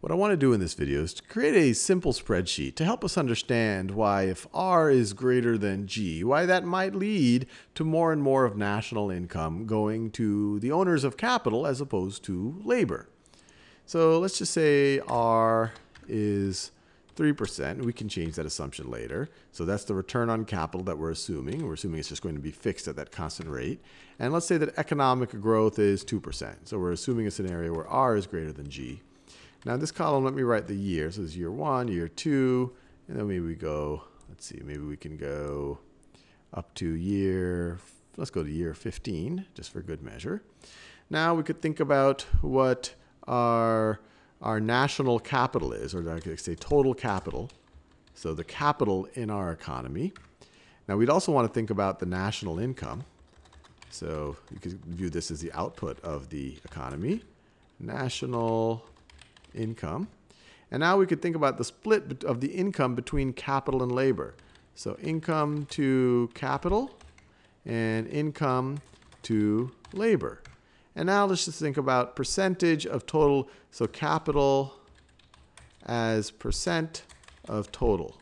What I want to do in this video is to create a simple spreadsheet to help us understand why if R is greater than G, why that might lead to more and more of national income going to the owners of capital as opposed to labor. So let's just say R is 3%. We can change that assumption later. So that's the return on capital that we're assuming. We're assuming it's just going to be fixed at that constant rate. And let's say that economic growth is 2%. So we're assuming a scenario where R is greater than G. Now in this column, let me write the year. So is year one, year two, and then maybe we go, let's see, maybe we can go up to year, let's go to year 15, just for good measure. Now we could think about what our, our national capital is, or I could say total capital. So the capital in our economy. Now we'd also want to think about the national income. So you could view this as the output of the economy. National income. And now we could think about the split of the income between capital and labor. So income to capital and income to labor. And now let's just think about percentage of total. So capital as percent of total.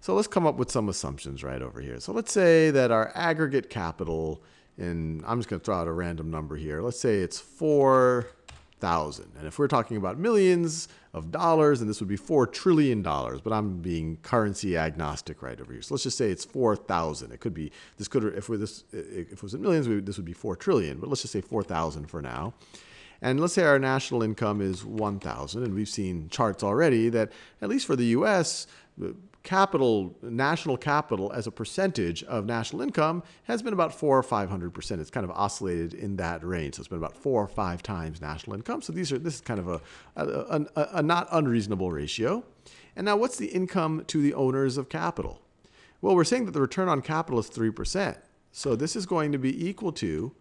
So let's come up with some assumptions right over here. So let's say that our aggregate capital, and I'm just going to throw out a random number here. Let's say it's 4 thousand. And if we're talking about millions of dollars, and this would be four trillion dollars. But I'm being currency agnostic right over here. So let's just say it's four thousand. It could be this could if we're this if it was in millions, this would be four trillion. But let's just say four thousand for now. And let's say our national income is 1,000, and we've seen charts already that, at least for the US, capital, national capital as a percentage of national income has been about four or 500%. It's kind of oscillated in that range. So it's been about four or five times national income. So these are, this is kind of a, a, a, a not unreasonable ratio. And now what's the income to the owners of capital? Well, we're saying that the return on capital is 3%. So this is going to be equal to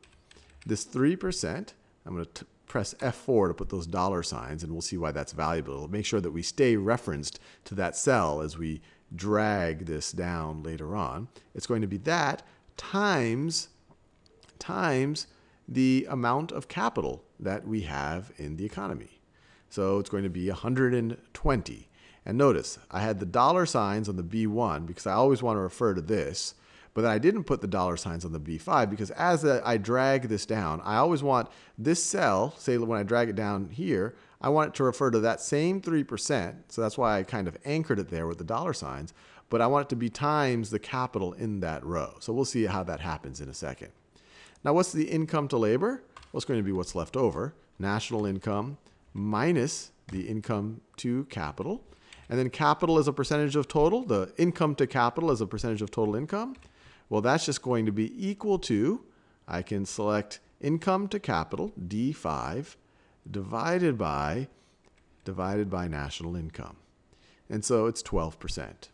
this 3%. I'm going to press F4 to put those dollar signs, and we'll see why that's valuable. It'll make sure that we stay referenced to that cell as we drag this down later on. It's going to be that times, times the amount of capital that we have in the economy. So it's going to be 120. And notice, I had the dollar signs on the B1 because I always want to refer to this. But then I didn't put the dollar signs on the B5 because as I drag this down, I always want this cell, say when I drag it down here, I want it to refer to that same 3%. So that's why I kind of anchored it there with the dollar signs. But I want it to be times the capital in that row. So we'll see how that happens in a second. Now what's the income to labor? Well, it's going to be what's left over. National income minus the income to capital. And then capital is a percentage of total. The income to capital is a percentage of total income. Well, that's just going to be equal to, I can select income to capital, D5, divided by, divided by national income. And so it's 12%.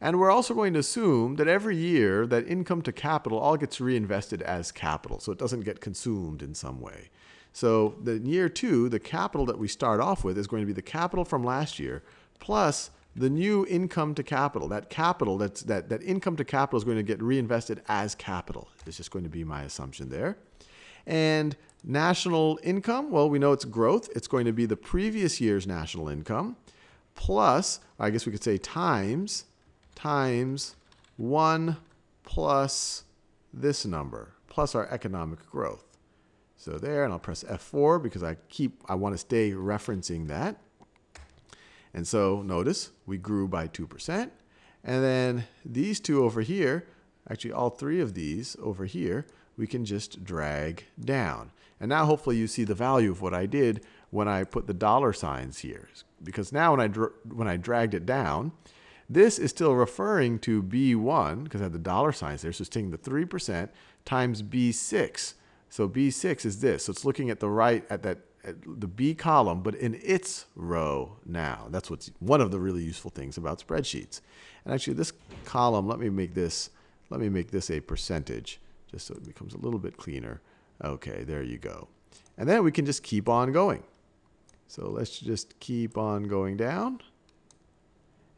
And we're also going to assume that every year that income to capital all gets reinvested as capital, so it doesn't get consumed in some way. So the year two, the capital that we start off with is going to be the capital from last year plus the new income to capital, that capital, that's, that, that income to capital is going to get reinvested as capital. It's just going to be my assumption there. And national income, well, we know it's growth. It's going to be the previous year's national income plus, I guess we could say times, times 1 plus this number, plus our economic growth. So there, and I'll press F4 because I keep, I want to stay referencing that. And so notice we grew by 2%. And then these two over here, actually all three of these over here, we can just drag down. And now hopefully you see the value of what I did when I put the dollar signs here. Because now when I, when I dragged it down, this is still referring to B1, because I have the dollar signs there, so it's taking the 3% times B6. So B6 is this. So it's looking at the right, at that the B column, but in its row now. That's what's one of the really useful things about spreadsheets. And actually this column, let me make this, let me make this a percentage just so it becomes a little bit cleaner. Okay, there you go. And then we can just keep on going. So let's just keep on going down.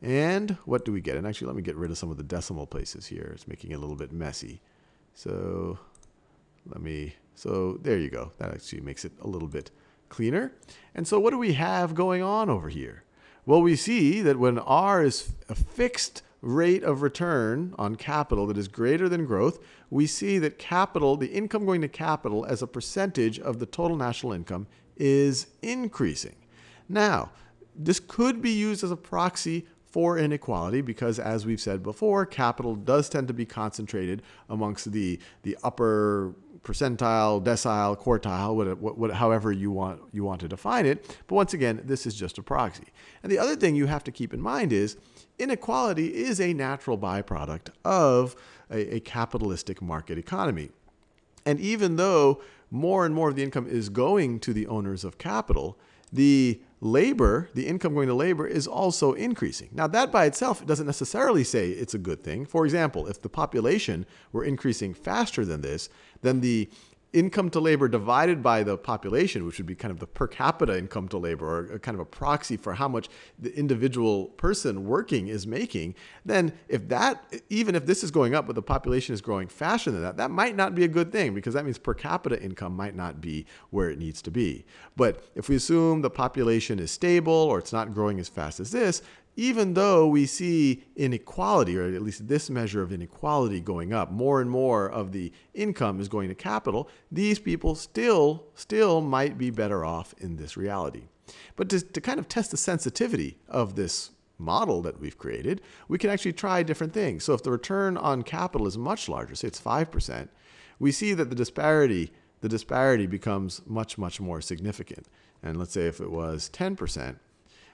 And what do we get? And actually, let me get rid of some of the decimal places here. It's making it a little bit messy. So let me, so there you go. That actually makes it a little bit cleaner. And so, what do we have going on over here? Well, we see that when R is a fixed rate of return on capital that is greater than growth, we see that capital, the income going to capital as a percentage of the total national income, is increasing. Now, this could be used as a proxy for inequality because, as we've said before, capital does tend to be concentrated amongst the, the upper percentile, decile, quartile, what, what, however you want, you want to define it. But once again, this is just a proxy. And the other thing you have to keep in mind is inequality is a natural byproduct of a, a capitalistic market economy. And even though more and more of the income is going to the owners of capital, the labor, the income going to labor, is also increasing. Now, that by itself doesn't necessarily say it's a good thing. For example, if the population were increasing faster than this, then the income to labor divided by the population, which would be kind of the per capita income to labor, or kind of a proxy for how much the individual person working is making, then if that, even if this is going up, but the population is growing faster than that, that might not be a good thing because that means per capita income might not be where it needs to be. But if we assume the population is stable or it's not growing as fast as this, even though we see inequality, or at least this measure of inequality going up, more and more of the income is going to capital, these people still, still might be better off in this reality. But to, to kind of test the sensitivity of this model that we've created, we can actually try different things. So if the return on capital is much larger, say it's 5%, we see that the disparity, the disparity becomes much, much more significant. And let's say if it was 10%,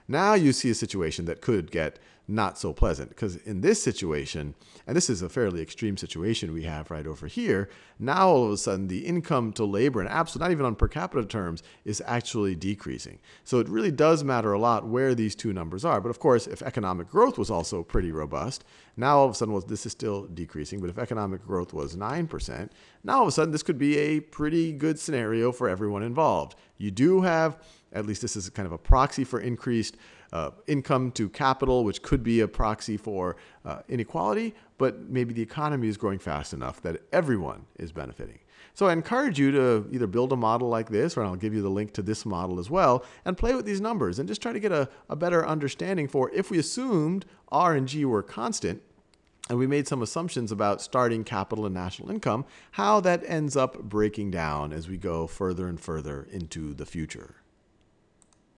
now you see a situation that could get not so pleasant because in this situation, and this is a fairly extreme situation we have right over here, now all of a sudden the income to labor in absolute, not even on per capita terms, is actually decreasing. So it really does matter a lot where these two numbers are. But of course, if economic growth was also pretty robust, now all of a sudden, well, this is still decreasing. But if economic growth was 9%, now all of a sudden this could be a pretty good scenario for everyone involved. You do have at least this is kind of a proxy for increased uh, income to capital, which could be a proxy for uh, inequality, but maybe the economy is growing fast enough that everyone is benefiting. So I encourage you to either build a model like this, or I'll give you the link to this model as well, and play with these numbers and just try to get a, a better understanding for if we assumed R and G were constant, and we made some assumptions about starting capital and national income, how that ends up breaking down as we go further and further into the future.